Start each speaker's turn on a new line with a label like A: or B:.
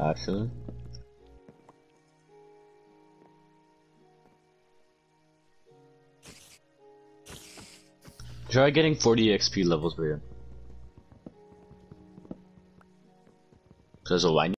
A: Actually. Try getting 40 XP levels, Brian. Cause a line.